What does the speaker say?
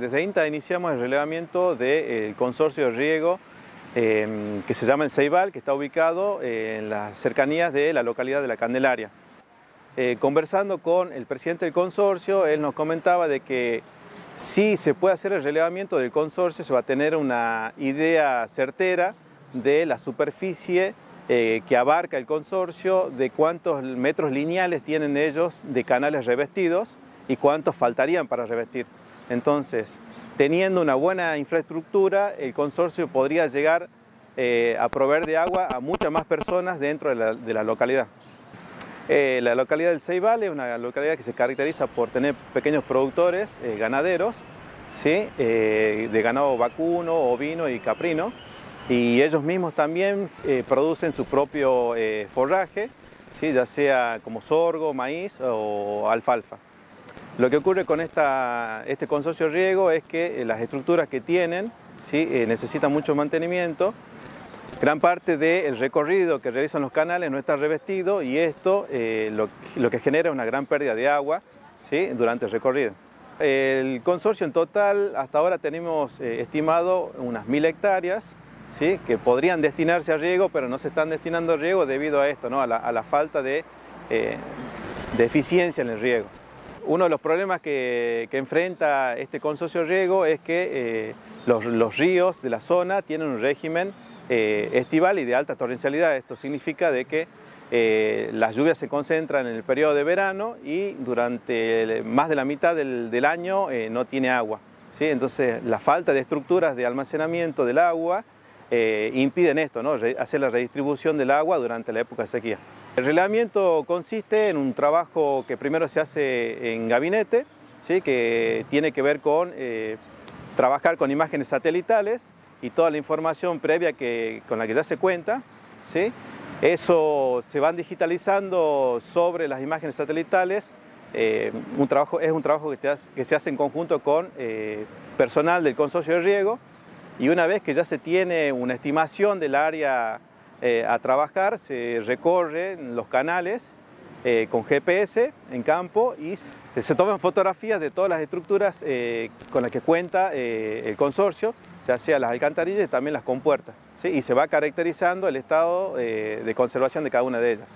Desde INTA iniciamos el relevamiento del consorcio de riego em, que se llama el Ceibal, que está ubicado en las cercanías de la localidad de La Candelaria. Eh, conversando con el presidente del consorcio, él nos comentaba de que si se puede hacer el relevamiento del consorcio, se va a tener una idea certera de la superficie eh, que abarca el consorcio, de cuántos metros lineales tienen ellos de canales revestidos y cuántos faltarían para revestir. Entonces, teniendo una buena infraestructura, el consorcio podría llegar eh, a proveer de agua a muchas más personas dentro de la, localidad. Eh, la localidad del Ceibal es una localidad que se caracteriza por tener pequeños productores ganaderos, ¿sí? de ganado vacuno, ovino y caprino, y ellos mismos también eh, producen su propio eh, forraje, ¿sí? ya sea como sorgo, maíz o alfalfa. Lo que ocurre con este consorcio riego es que eh, las estructuras que tienen ¿sí? necesitan mucho mantenimiento. Gran parte del recorrido que realizan los canales no está revestido y esto lo, lo, que genera es una gran pérdida de agua ¿sí? durante el recorrido. El consorcio en total hasta ahora tenemos estimado unas mil hectáreas que podrían destinarse a riego, pero no se están destinando a riego debido a esto, ¿no? a, la, falta eh, de, eficiencia en el riego. Uno de los problemas que, enfrenta este consorcio riego es que eh, los, ríos de la zona tienen un régimen eh, estival y de alta torrencialidad. Esto significa de que las lluvias se concentran en el periodo de verano y durante más de la mitad del, año no tiene agua. ¿sí? Entonces la falta de estructuras de almacenamiento del agua eh, impiden esto, ¿no? hacer la redistribución del agua durante la época de sequía. El relevamiento consiste en un trabajo que primero se hace en gabinete, que tiene que ver con eh, trabajar con imágenes satelitales y toda la información previa que, con la que ya se cuenta. Eso se van digitalizando sobre las imágenes satelitales. Eh, un trabajo, es un trabajo que, que, se hace en conjunto con personal del consorcio de riego y una vez que ya se tiene una estimación del área eh, a trabajar, se recorren los canales eh, con GPS en campo y se toman fotografías de todas las estructuras eh, con las que cuenta el consorcio, ya sea las alcantarillas y también las compuertas, y se va caracterizando el estado de conservación de cada una de ellas.